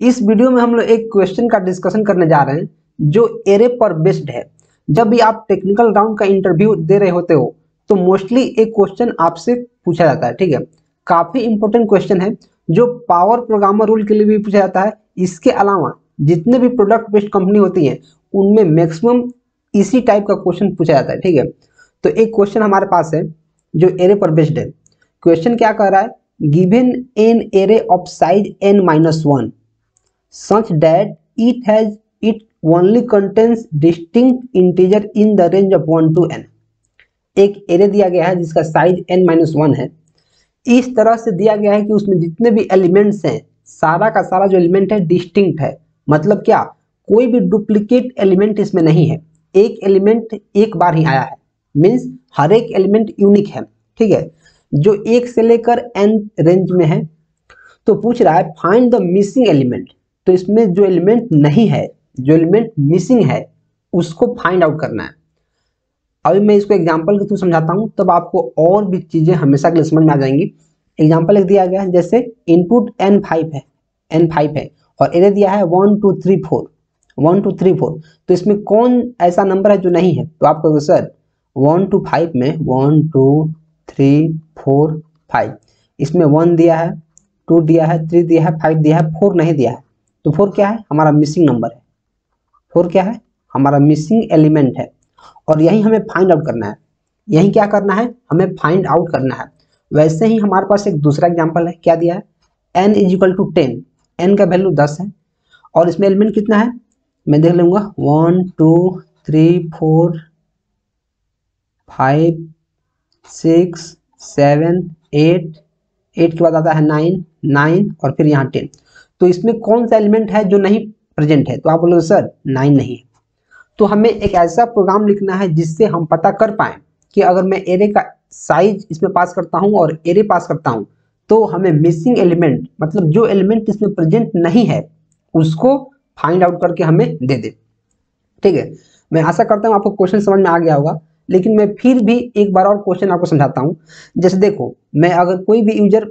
इस वीडियो में हम लोग एक क्वेश्चन का डिस्कशन करने जा रहे हैं, जो एरे पर बेस्ड है। जब भी आप टेक्निकल राउंड का इंटरव्यू दे रहे होते हो तो मोस्टली एक क्वेश्चन आपसे पूछा जाता है, ठीक है? काफ़ी इंपॉर्टेंट क्वेश्चन है, जो पावर प्रोग्रामर रूल के लिए भी पूछा जाता है। इसके अलावा, जितने भी प्रोडक्ट बेस्ड कंपनी होती है, उनमें मैक्सिमम इसी टाइप का क्वेश्चन पूछा जाता है, ठीक है? तो एक क्वेश्चन हमारे पास है, जो एरे पर बेस्ड है। क्वेश्चन क्या कह रहा है? Given an array of size N minus one such that it has, it only contains distinct integer in the range of 1 to n. एक एरे दिया गया है जिसका साइज़ n माइनस वन है। इस तरह से दिया गया है कि उसमें जितने भी एलिमेंट्स हैं, सारा का सारा जो एलिमेंट है डिस्टिंक्ट है। मतलब क्या? कोई भी डुप्लीकेट एलिमेंट इसमें नहीं है। एक एलिमेंट एक बार ही आया है। मीन्स हर एक एलिमेंट यूनिक है। ठीक है? जो एक से लेकर एन रेंज में है। तो पूछ रहा है फाइंड द मिसिंग एलिमेंट तो इसमें जो एलिमेंट नहीं है, जो एलिमेंट मिसिंग है, उसको फाइंड आउट करना है। अभी मैं इसको एग्ज़ाम्पल के थ्रू समझाता हूँ, तब आपको और भी चीज़ें हमेशा के लिए समझ में आ जाएँगी। एग्ज़ाम्पल एक दिया गया है, जैसे इनपुट एन फाइव है एन फाइव है, और एरे दिया है one two three four one two three four तो इसमें कौन ऐसा नंबर है जो नहीं है? तो आप कहोगे सर वन टू फाइव में one two three four five इसमें वन दिया है टू दिया है थ्री दिया है फाइव दिया है फोर नहीं दिया है। तो फोर क्या है? हमारा मिसिंग नंबर है। फोर क्या है? हमारा मिसिंग एलिमेंट है। और यही हमें फाइंड आउट करना है। यही क्या करना है? हमें फाइंड आउट करना है। वैसे ही हमारे पास एक दूसरा एग्ज़ाम्पल है। क्या दिया है? N is equal to ten N का वैल्यू दस है। और इसमें एलिमेंट कितना है? मैं देख लूँगा। One two three four five six seven eight eight के बाद आता है नाइन नाइन और फिर यहाँ टेन तो इसमें कौन सा एलिमेंट है जो नहीं प्रेजेंट है? तो आप बोलोगे, सर नाइन नहीं है। तो हमें एक ऐसा प्रोग्राम लिखना है जिससे हम पता कर पाए कि अगर मैं एरे का साइज़ इसमें पास करता हूँ और एरे पास करता हूँ तो हमें मिसिंग एलिमेंट मतलब जो एलिमेंट इसमें प्रेजेंट नहीं है, उसको फाइंड आउट करके हमें दे दे। ठीक है? मैं आशा करता हूँ आपको क्वेश्चन समझ में आ गया होगा, लेकिन मैं फिर भी एक बार और क्वेश्चन आपको समझाता हूँ। जैसे देखो, मैं अगर कोई भी यूज़र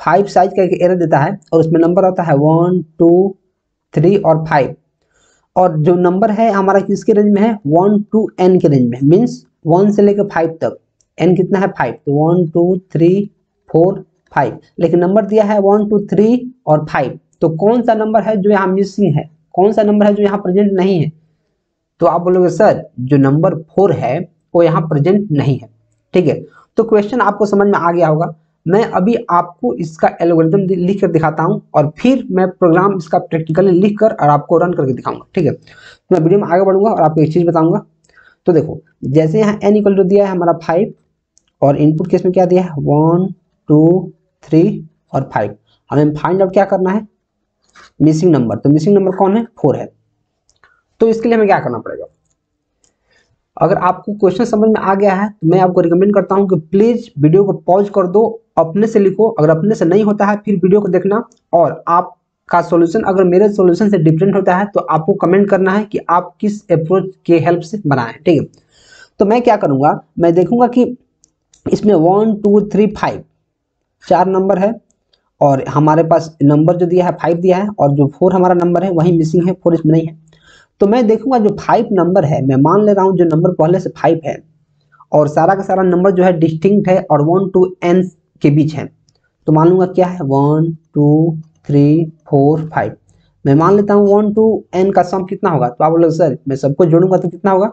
फाइव साइज़ का एक एरर देता है और उसमें नंबर आता है वन टू थ्री और फाइव और जो नंबर है हमारा किसके रेंज में है? वन टू एन के रेंज में। मीन्स वन से लेकर फाइव तक। एन कितना है? फाइव तो one two three four five लेकिन नंबर दिया है वन टू थ्री और फाइव तो कौन सा नंबर है जो यहाँ मिसिंग है? कौन सा नंबर है जो यहाँ प्रेजेंट नहीं है? तो आप बोलोगे, सर, जो नंबर फोर है, वो यहाँ प्रेजेंट नहीं है। ठीक है? तो क्वेश्चन आपको समझ में आ गया होगा। मैं अभी आपको इसका एल्गोरिथम लिख कर दिखाता हूँ और फिर मैं प्रोग्राम इसका प्रैक्टिकली लिख कर और आपको रन करके दिखाऊँगा, ठीक है? तो मैं वीडियो में आगे बढ़ूँगा और आपको एक चीज़ बताऊँगा। तो देखो, जैसे यहाँ एन इक्वल टू दिया है हमारा फाइव और इनपुट केस में क्या दिया है? वन टू थ्री और फाइव हमें फाइंड आउट क्या करना है? मिसिंग नंबर तो मिसिंग नंबर कौन है? फोर है। तो इसके लिए हमें क्या करना पड़ेगा? अगर आपको क्वेश्चन समझ में आ गया है तो मैं आपको रिकमेंड करता हूँ कि प्लीज़ वीडियो को पॉज कर दो, अपने से लिखो। अगर अपने से नहीं होता है, फिर वीडियो को देखना। और आपका सॉल्यूशन अगर मेरे सॉल्यूशन से डिफरेंट होता है तो आपको कमेंट करना है कि आप किस अप्रोच के हेल्प से बनाएँ, ठीक है? तो मैं क्या करूँगा? मैं देखूँगा कि इसमें वन टू थ्री फाइव चार नंबर है। और हमारे पास नंबर जो दिया है फाइव दिया है। और जो फोर हमारा नंबर है, वही मिसिंग है फोर इसमें नहीं है। तो मैं देखूँगा जो फाइव नंबर है, मैं मान ले रहा हूँ जो नंबर पहले से फाइव है, और सारा का सारा नंबर जो है डिस्टिंक्ट है और वन टू एन के बीच है। तो मान लूँगा क्या है? One two three four five मैं मान लेता हूँ वन टू एन का सम कितना होगा? तो आप बोलोगे, सर, मैं सबको जोड़ूँगा तो कितना होगा?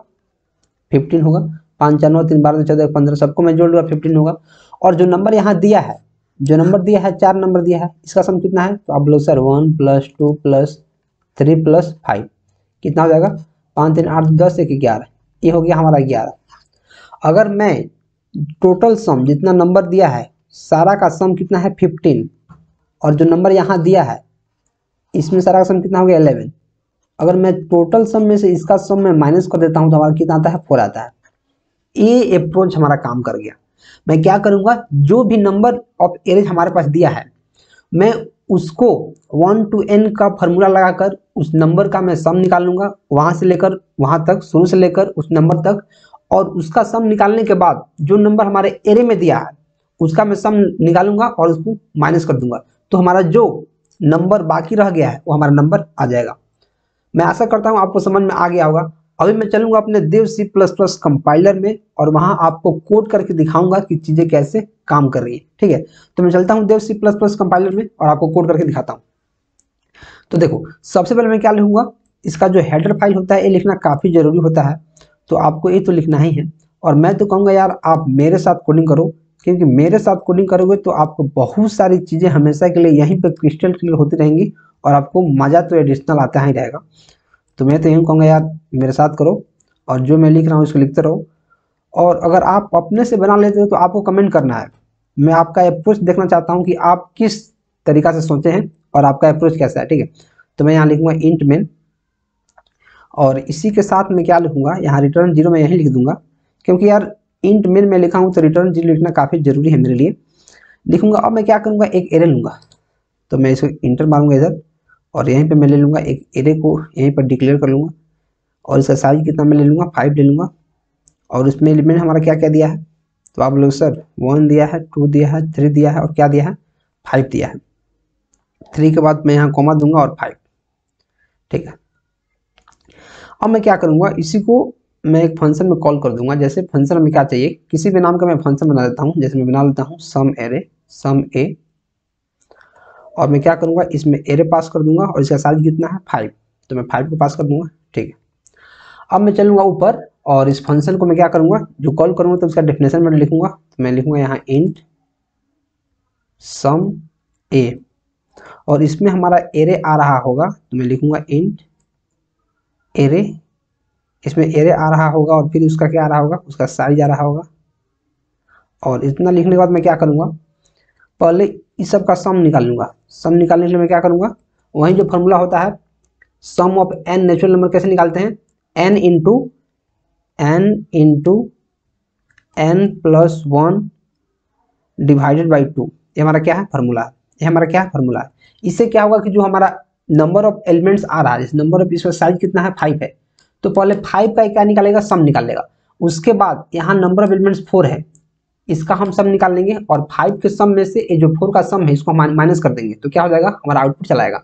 फिफ्टीन होगा। पाँच नौ, तीन, बारह चौदह, पंद्रह, सबको मैं जोड़ लूँगा फिफ्टीन होगा। और जो नंबर यहाँ दिया है, जो नंबर दिया है, चार नंबर दिया है, इसका सम कितना है? तो आप बोलो sir one plus two plus three plus five कितना हो जाएगा? पाँच तीन आठ दस एक ग्यारह। ये हो गया हमारा ग्यारह। अगर मैं टोटल सम जितना नंबर दिया है, सारा का सम कितना है? फिफ्टीन और जो नंबर यहाँ दिया है, इसमें सारा का सम कितना हो गया? इलेवन अगर मैं टोटल सम में से इसका सम में माइनस कर देता हूँ तो हमारा कितना आता है? फोर आता है। ये अप्रोच हमारा काम कर गया। मैं क्या करूँगा? जो भी नंबर ऑफ़ एरेज हमारे पास दिया है, मैं उसको वन टू एन का फॉर्मूला लगाकर उस नंबर का मैं सम निकाल लूँगा, वहाँ से लेकर, वहाँ तक, शुरू से लेकर उस नंबर तक, और उसका सम निकालने के बाद जो नंबर हमारे एरे में दिया है, उसका मैं सम निकालूँगा और उसको माइनस कर दूँगा। तो हमारा जो नंबर बाकी रह गया है, वो हमारा नंबर आ जाएगा। मैं आशा करता हूँ आपको समझ में आ गया होगा। अभी मैं चलूँगा अपने Dev C plus plus compiler में और वहाँ आपको कोड करके दिखाऊँगा कि चीज़ें कैसे काम कर रही है। ठीक है? तो मैं चलता हूँ Dev C plus plus compiler में और आपको कोड करके दिखाता हूँ। तो देखो, सबसे पहले मैं क्या लिखूँगा? इसका जो हेडर फ़ाइल होता है, ये लिखना काफ़ी ज़रूरी होता है। तो आपको ये तो लिखना ही है। और मैं तो कहूँगा, यार, आप मेरे साथ कोडिंग करो। क्योंकि मेरे साथ कोडिंग करोगे तो आपको बहुत सारी चीज़ें हमेशा के लिए यहीं पर क्रिस्टल क्लियर होती रहेंगी और आपको मज़ा तो एडिशनल आता ही रहेगा। तो मैं तो यही कहूँगा, यार, मेरे साथ करो और जो मैं लिख रहा हूँ, उसको लिखते रहो। और अगर आप अपने से बना लेते हो तो आपको कमेंट करना है। मैं आपका अप्रोच देखना चाहता हूँ कि आप किस तरीका से सोचे हैं और आपका अप्रोच कैसा है, ठीक है? तो मैं यहाँ लिखूँगा इंट मेन और इसी के साथ मैं क्या लिखूँगा? यहाँ रिटर्न ज़ीरो मैं यहीं लिख दूँगा, क्योंकि यार इंट मेन में लिखा हूँ तो रिटर्न ज़ीरो लिखना काफ़ी ज़रूरी है मेरे लिए। लिखूँगा, अब मैं क्या करूँगा? एक एरे लूँगा। तो मैं इसको इंटर मारूँगा इधर। और यहीं पे मैं ले लूँगा एक एरे को, यहीं पर डिक्लेयर कर लूँगा। और इसका साइज़ कितना मैं ले लूँगा? फाइव ले लूँगा। और उसमें एलिमेंट हमारा क्या क्या दिया है? तो आप लोग सर वन दिया है टू दिया है थ्री दिया है और क्या दिया है? फाइव दिया है। थ्री के बाद मैं यहाँ कॉमा दूँगा और फाइव ठीक है। अब मैं क्या करूँगा? इसी को मैं एक फ़ंक्शन में कॉल कर दूँगा। जैसे फ़ंक्शन में क्या चाहिए? किसी भी नाम का मैं फ़ंक्शन बना देता हूँ। जैसे मैं बना लेता हूँ सम एरे सम ए और मैं क्या करूँगा, इसमें एरे पास कर दूँगा और इसका साइज़ कितना है? फाइव तो मैं फाइव को पास कर दूँगा, ठीक है। अब मैं चलूँगा ऊपर और इस फ़ंक्शन को मैं क्या करूँगा, जो कॉल करूँगा तो उसका डेफिनेशन में लिखूँगा। तो मैं लिखूँगा यहाँ इंट सम ए और इसमें हमारा एरे आ रहा होगा तो मैं लिखूँगा इंट एरे इसमें एरे आ रहा होगा और फिर उसका क्या आ रहा होगा, उसका साइज़ आ रहा होगा। और इतना लिखने के बाद मैं क्या करूँगा पहले इस सब का सम निकाल लूँगा। सम निकालने के लिए मैं क्या करूँगा? वही जो फॉर्मूला होता है sum of n natural number कैसे निकालते हैं? N into n into n plus one divided by two ये हमारा क्या है? फार्मूला ये हमारा क्या है? फार्मूला है इससे क्या होगा कि जो हमारा नंबर ऑफ़ एलिमेंट्स आ रहा है नंबर ऑफ़ इसका साइज़ कितना है? फाइव है। तो पहले फाइव का क्या निकालेगा? सम निकालेगा उसके बाद यहाँ नंबर ऑफ़ एलिमेंट्स फोर है। इसका हम सम निकाल लेंगे और फाइव के सम में से ये जो फोर का सम है, इसको हम माइनस कर देंगे। तो क्या हो जाएगा? हमारा आउटपुट चलाएगा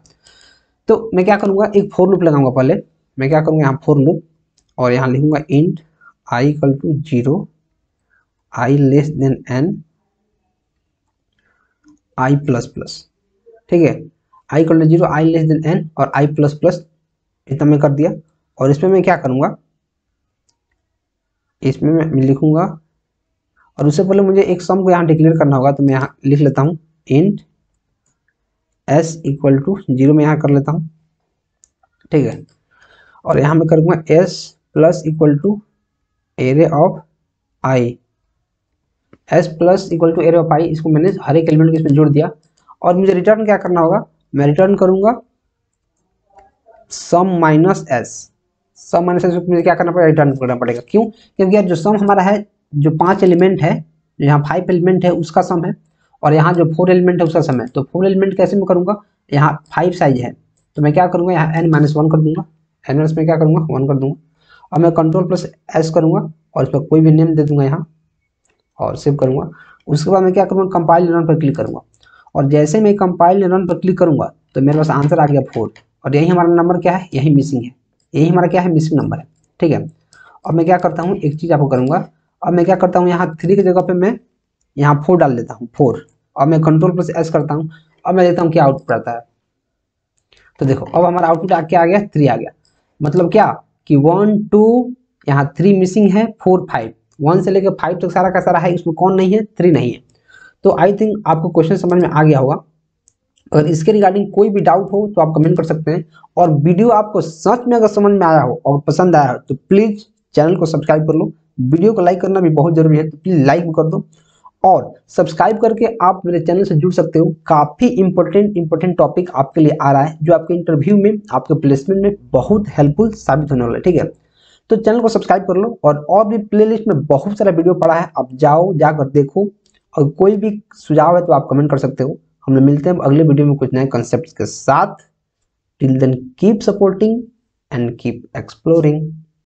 तो मैं क्या करूँगा? एक फोर लूप लगाऊँगा पहले। मैं क्या करूँगा? यहाँ फोर लूप और यहाँ लिखूँगा int i equal to zero i less than n i plus plus ठीक है? I equal to zero i less than n और आई प्लस प्लस इतना मैं कर दिया। और इसमें मैं क्या करूँगा? इसमें मैं लिखूँगा और उससे पहले मुझे एक सम को यहाँ डिक्लेयर करना होगा तो मैं यहाँ लिख लेता हूँ int s equal to zero में यहाँ कर लेता हूँ। ठीक है? और यहाँ मैं करूँगा s plus equal to array of i s plus equal to array of i इसको मैंने हर एक एलिमेंट को इसमें जोड़ दिया। और मुझे रिटर्न क्या करना होगा? मैं रिटर्न करूँगा sum minus s sum minus s मुझे क्या करना पड़ेगा? रिटर्न करना पड़ेगा। क्यों? क्योंकि यार जो सम हमारा है जो पाँच एलिमेंट है यहाँ फाइव एलिमेंट है, उसका सम है। और यहाँ जो फोर एलिमेंट है, उसका सम है। तो फोर एलिमेंट कैसे मैं करूँगा? यहाँ फाइव साइज़ है। तो मैं क्या करूँगा? यहाँ एन माइनस वन कर दूँगा। एन माइनस में क्या करूँगा? वन कर दूँगा। और मैं कंट्रोल प्लस एस करूँगा। और इस पर कोई भी नेम दे दूँगा यहाँ। और सेव करूँगा। उसके बाद मैं क्या करूँगा? कंपाइल रन पर क्लिक करूँगा। और जैसे मैं कंपाइल रन पर क्लिक करूँगा तो मेरे पास आंसर आ गया फोर और यही हमारा नंबर क्या है? यही मिसिंग है। यही हमारा क्या है? मिसिंग नंबर है। ठीक है। अब मैं क्या करता हूँ? एक चीज़ आपको करूँगा। अब मैं क्या करता हूँ, यहाँ थ्री की जगह पे मैं यहाँ फोर डाल देता हूँ फोर और मैं कंट्रोल प्लस एस करता हूँ, अब मैं देखता हूँ क्या आउटपुट आता है। तो देखो, अब हमारा आउटपुट क्या आ गया थ्री आ गया। मतलब क्या कि वन टू यहाँ थ्री मिसिंग है फोर फाइव वन से लेकर फाइव तक सारा का सारा है, इसमें कौन नहीं है? थ्री नहीं है। तो आई थिंक आपको क्वेश्चन समझ में आ गया होगा। अगर इसके रिगार्डिंग कोई भी डाउट हो तो आप कमेंट कर सकते हैं। और वीडियो आपको सच में अगर समझ में आया हो और पसंद आया हो तो प्लीज़ चैनल को सब्सक्राइब कर लो। वीडियो को लाइक करना भी बहुत ज़रूरी है तो प्लीज़ लाइक कर दो। और सब्सक्राइब करके आप मेरे चैनल से जुड़ सकते हो। काफ़ी इंपॉर्टेंट इंपॉर्टेंट टॉपिक आपके लिए आ रहा है, जो आपके इंटरव्यू में, आपके प्लेसमेंट में बहुत हेल्पफुल साबित होने वाला है, ठीक है? तो चैनल को सब्सक्राइब कर लो और और भी प्लेलिस्ट में बहुत सारा वीडियो पड़ा है, आप जाओ, जाकर देखो। और कोई भी सुझाव है तो आप कमेंट कर सकते हो। हम लोग मिलते हैं अगले वीडियो में कुछ नए कॉन्सेप्ट के साथ। Till then keep supporting and keep exploring